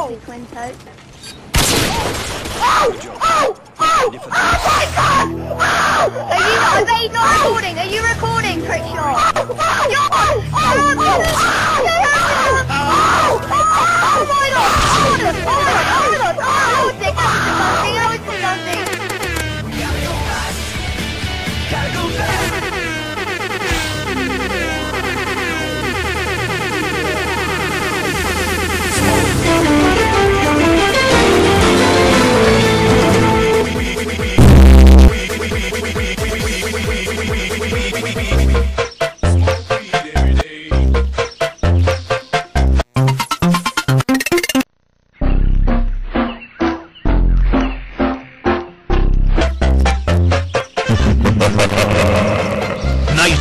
Ow! Twin toes. Oh! Oh! Oh! Oh my god! Oh! Are you not, I bet not recording. Are you recording, Crickshaw? Oh! Oh! Oh! Oh! Nice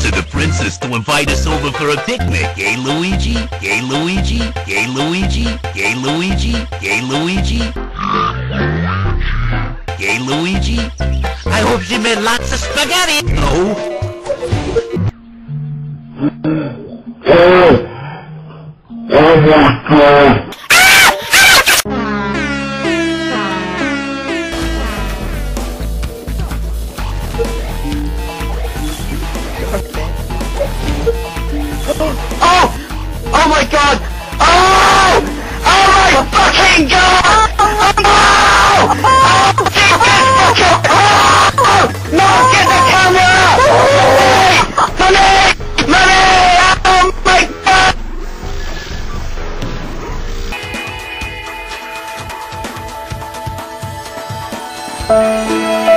of the princess to invite us over for a picnic, eh, Luigi? Eh, Luigi? Eh, Luigi? Eh, Luigi? Eh, Luigi? Eh, Luigi? I hope she made lots of spaghetti. No. Oh! Oh